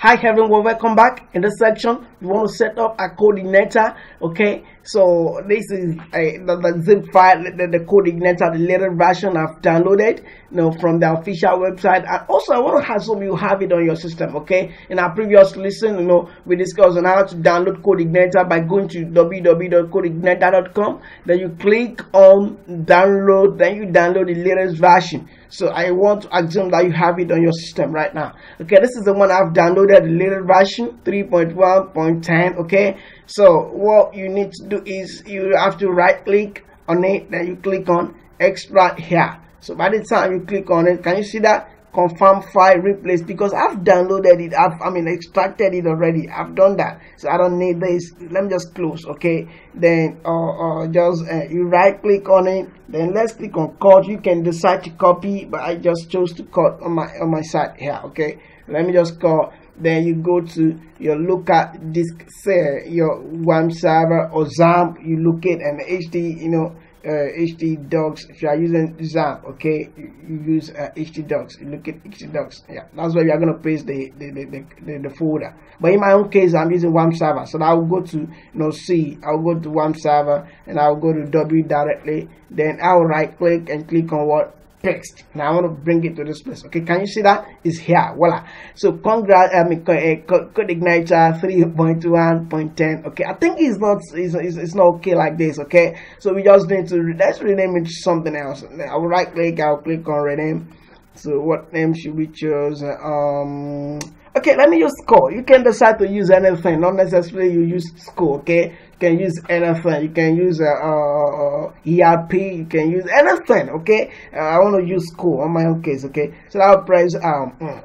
Hi everyone, welcome back. In this section, we want to set up a CodeIgniter. Okay, so this is a, the, the zip file, the, the CodeIgniter, the latest version I've downloaded, you know, from the official website. And also, I want to assume you have it on your system. Okay, in our previous lesson, you know, we discussed on how to download CodeIgniter by going to www.codeigniter.com. Then you click on download, then you download the latest version. So I want to assume that you have it on your system right now. Okay, this is the one I've downloaded, the latest version 3.1.10. Okay, so what you need to do is you have to right click on it, then you click on extract here. So by the time you click on it, can you see that? confirm file replace because I've downloaded it. I've I mean extracted it already. I've done that. So I don't need this. Let me just close okay? Then uh, uh just uh, you right click on it. Then let's click on cut. You can decide to copy but I just chose to cut on my on my side here okay? Let me just cut then you go to your local disk say your WAMP server or XAMPP you look it and HD you know uh, htdocs. If you are using XAMPP, okay, you, you use uh, htdocs. You look at htdocs. Yeah, that's where you are gonna paste the the, the, the, the, folder. But in my own case, I'm using WAMP server, so I will go to you know C. I'll go to WAMP server and I'll go to W directly. Then I'll right click and click on what text. Now i want to bring it to this place. Okay can you see that? It's here. Voila. So congrats i mean code igniter 3.1.10 okay i think it's not it's, it's, not okay like this okay? So we just need to let's rename it something else. I will right click i'll click on rename. So what name should we choose? Um okay let me use score. You can decide to use anything not necessarily you use score okay can use anything you can use uh, uh, erp you can use anything okay? Uh, i want to use school on my own case okay? So i'll press um mm,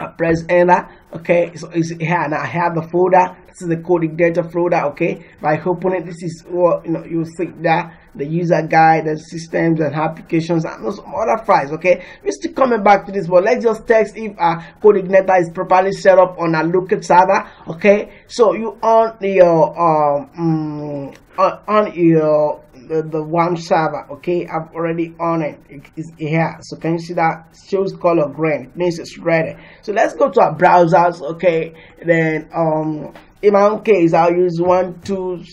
I press enter okay? So it's here now I have the folder this is the coding CodeIgniter folder okay by opening this is what you know you see that the user guide the systems and applications and some other files okay? We're still coming back to this but let's just test if our CodeIgniter is properly set up on a local server okay? So you on your um mm, on, your the, the one server okay? I've already on it. It's here. So can you see that? Shows color green. It means it's ready. So let's go to our browsers okay? Then um in my own case i'll use one two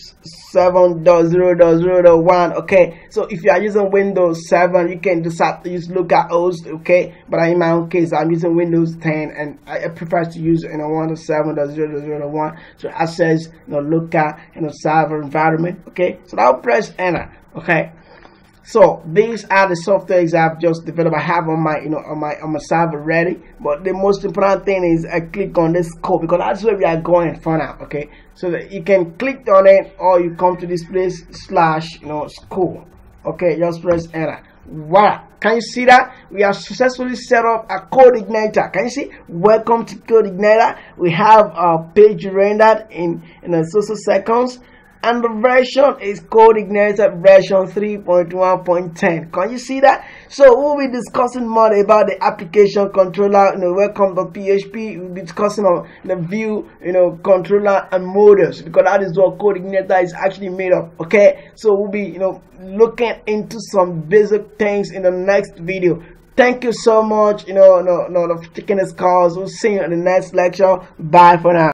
seven dot zero dot zero dot one okay? So if you are using windows 7 you can decide to use localhost okay? But in my own case i'm using windows 10 and i prefer to use you know one to access you know local you know server environment okay? So i'll press enter okay so these are the softwares I've just developed. I have on my you know on my on my server ready. But the most important thing is I click on this code because that's where we are going for now. Okay, so that you can click on it or you come to this place slash you know school. Okay, just press enter. Wow, can you see that? We have successfully set up a code igniter. Can you see? Welcome to code igniter. We have our page rendered in in a social seconds and the version is code igniter version 3.1.10 can you see that? So we'll be discussing more about the application controller you know php we'll be discussing on the view you know controller and models because that is what code igniter is actually made of okay? So we'll be you know looking into some basic things in the next video. Thank you so much you know no no for taking this calls we'll see you in the next lecture. Bye for now